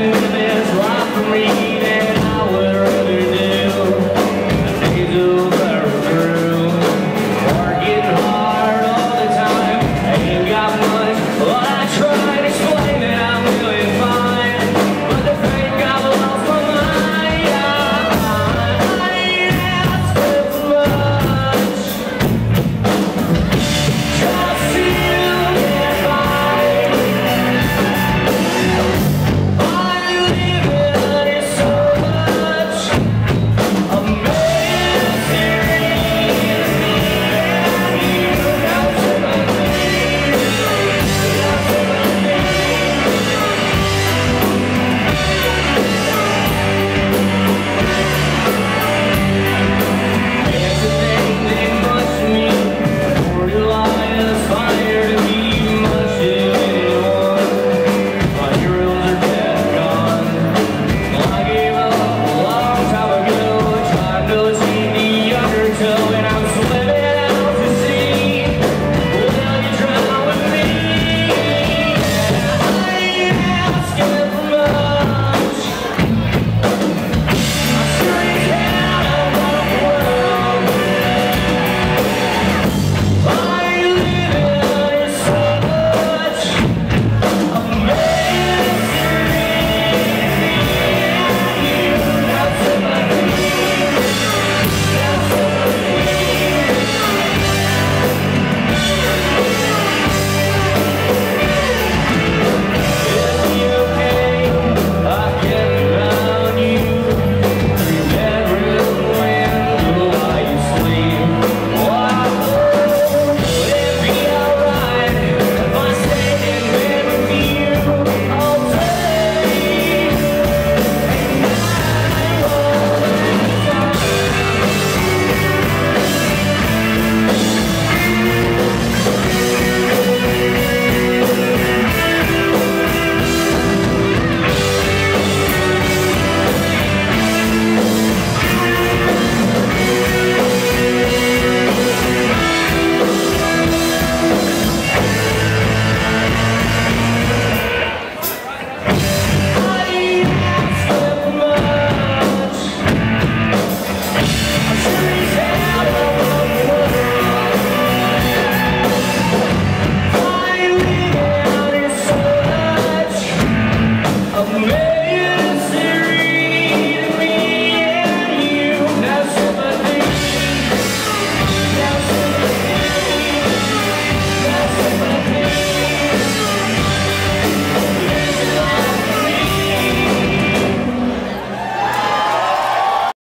Amen.